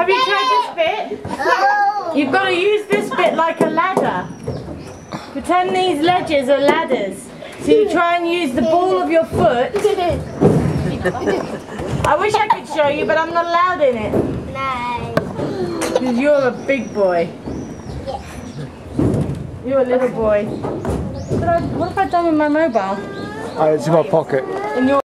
Have you tried this bit? You've got to use this bit like a ladder. Pretend these ledges are ladders. So you try and use the ball of your foot. I wish I could show you, but I'm not allowed in it. No. Because you're a big boy. You're a little boy. What, what have I done with my mobile? Uh, it's in my pocket. In your